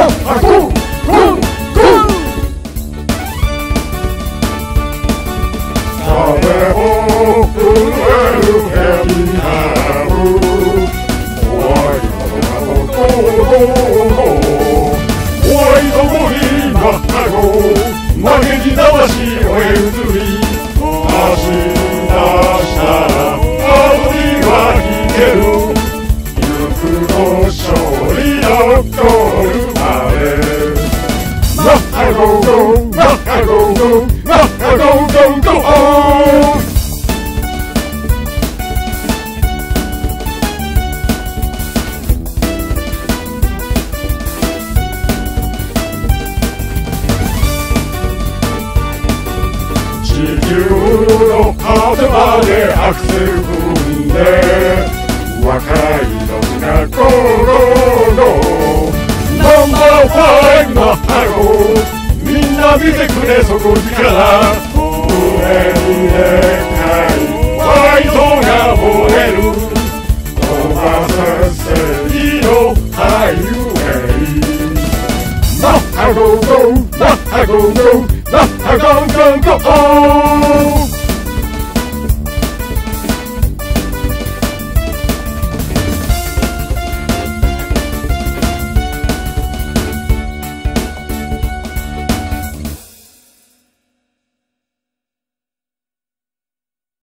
おいどこにかかろうまけたましいおえずにあしたしたらあおいばきけど。ウント地球の果てまでアクセル踏んで若い時みが心のナンバーファイブのハロみんな見てくれそこから I go go, nah, I go go, I go go go.